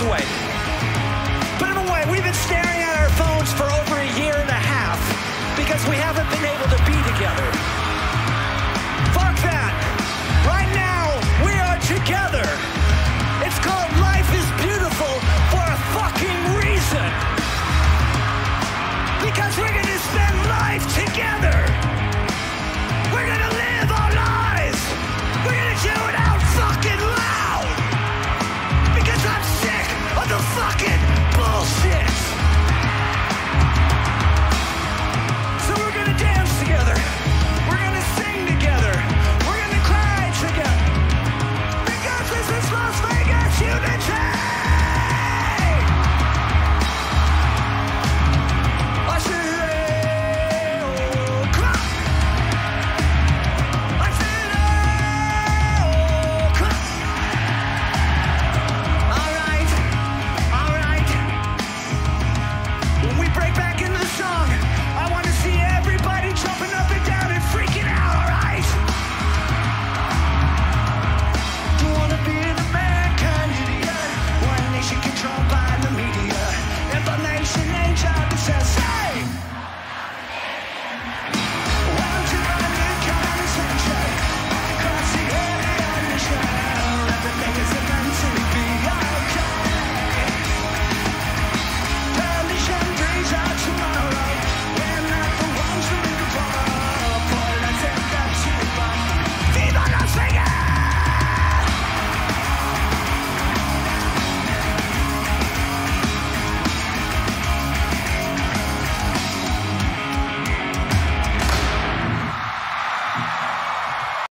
this away. Put them away. We've been staring at our phones for over a year and a half because we haven't been able to be together. Fuck that. Right now, we are together.